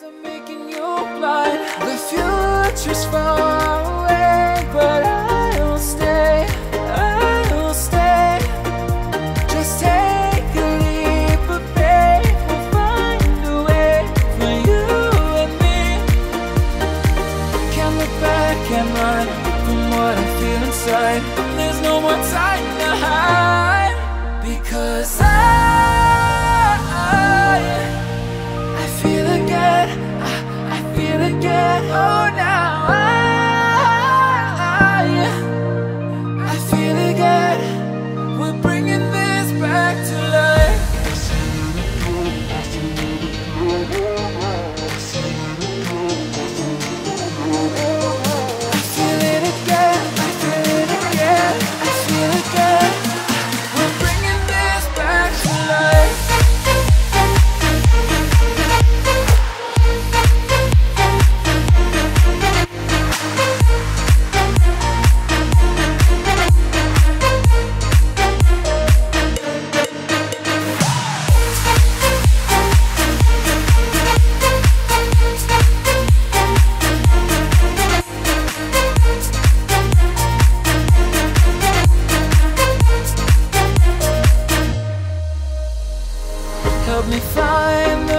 Are making you blind. The future's far away, but I'll stay. I'll stay. Just take a leap of faith. We'll find a way for you and me. Can't look back, can't run from what I feel inside. There's no more time Help me find the